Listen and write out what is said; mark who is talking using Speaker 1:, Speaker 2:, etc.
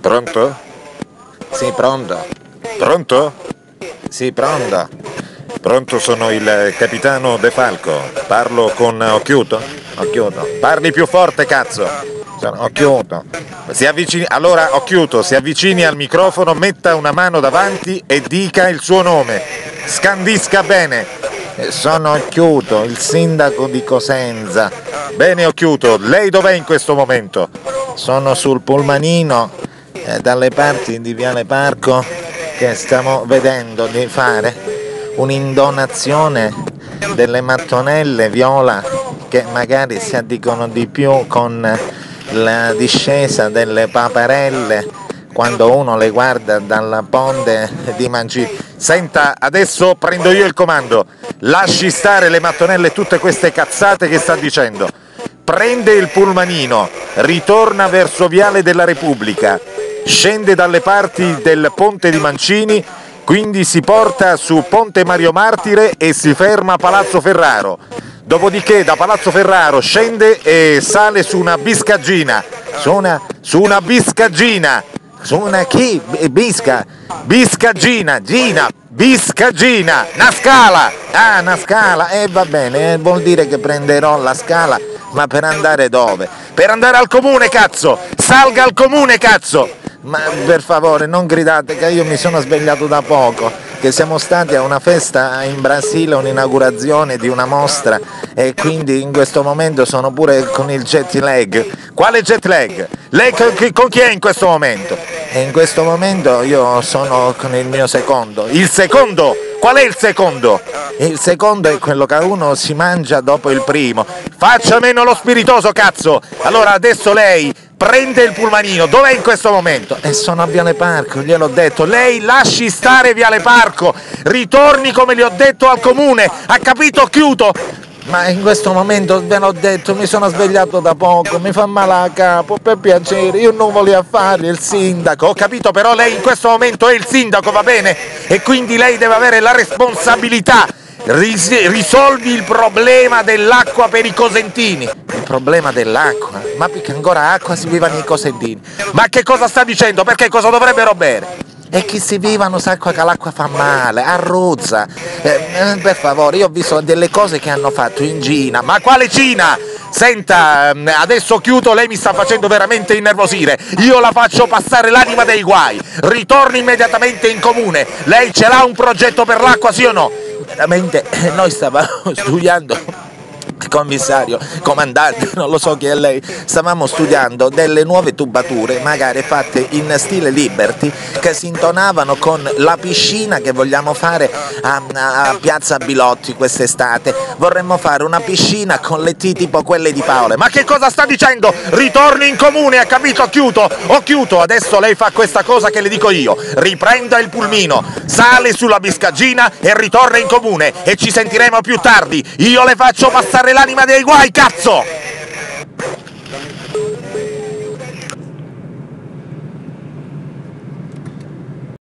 Speaker 1: Pronto? Sì, pronto. Pronto? Sì, pronto. Pronto, sono il capitano De Falco. Parlo con Occhiuto? Occhiuto. Parli più forte, cazzo. Sono Occhiuto. Si avvicini... Allora, Occhiuto, si avvicini al microfono, metta una mano davanti e dica il suo nome. Scandisca bene. Sono Occhiuto, il sindaco di Cosenza. Bene, Occhiuto, lei dov'è in questo momento? Sono sul pulmanino eh, dalle parti di Viale Parco che stiamo vedendo di fare un'indonazione delle mattonelle viola che magari si addicono di più con la discesa delle paperelle quando uno le guarda dalla ponte di Mancini. Senta, adesso prendo io il comando, lasci stare le mattonelle e tutte queste cazzate che sta dicendo. Prende il pulmanino, ritorna verso Viale della Repubblica, scende dalle parti del ponte di Mancini, quindi si porta su Ponte Mario Martire e si ferma a Palazzo Ferraro. Dopodiché da Palazzo Ferraro scende e sale su una biscaggina, su una, su una biscaggina, su una chi? Bisca, biscaggina, Gina, biscaggina, una scala, ah una scala, e eh, va bene, eh, vuol dire che prenderò la scala, ma per andare dove? Per andare al comune cazzo, salga al comune cazzo! Ma per favore non gridate che io mi sono svegliato da poco, che siamo stati a una festa in Brasile, un'inaugurazione di una mostra e quindi in questo momento sono pure con il jet lag. Quale jet lag? Lei con chi, è in questo momento? E in questo momento io sono con il mio secondo. Il secondo? Qual è il secondo? Il secondo è quello che uno si mangia dopo il primo. Faccia meno lo spiritoso, cazzo! Allora adesso lei prende il pulmanino, dov'è in questo momento? E sono a Viale Parco, gliel'ho detto. Lei lasci stare Viale Parco, ritorni come gli ho detto al comune, ha capito? Chiudo! Ma in questo momento ve l'ho detto, mi sono svegliato da poco, mi fa male a capo, per piacere, io non volevo fare il sindaco, ho capito però lei in questo momento è il sindaco, va bene? E quindi lei deve avere la responsabilità, Ris- risolvi il problema dell'acqua per i cosentini. Problema dell'acqua? Ma perché ancora acqua si vivano i cosentini? Ma che cosa sta dicendo? Perché cosa dovrebbero bere? E chi si vivono sa che l'acqua fa male, arruzza. Eh, eh, per favore, io ho visto delle cose che hanno fatto in Cina. Ma quale Cina? Senta, ehm, adesso chiudo, lei mi sta facendo veramente innervosire. Io la faccio passare l'anima dei guai. Ritorni immediatamente in comune. Lei ce l'ha un progetto per l'acqua, sì o no? Veramente, eh, noi stavamo studiando commissario, comandante, non lo so chi è lei, stavamo studiando delle nuove tubature, magari fatte in stile Liberty, che si intonavano con la piscina che vogliamo fare a, a Piazza Bilotti quest'estate. Vorremmo fare una piscina con le T tipo quelle di Paolo. Ma che cosa sta dicendo? Ritorni in comune, ha capito? Ho chiuso, ho chiuso, adesso lei fa questa cosa che le dico io. Riprenda il pulmino, sale sulla biscaggina e ritorna in comune e ci sentiremo più tardi. Io le faccio passare l'anima dei guai, cazzo!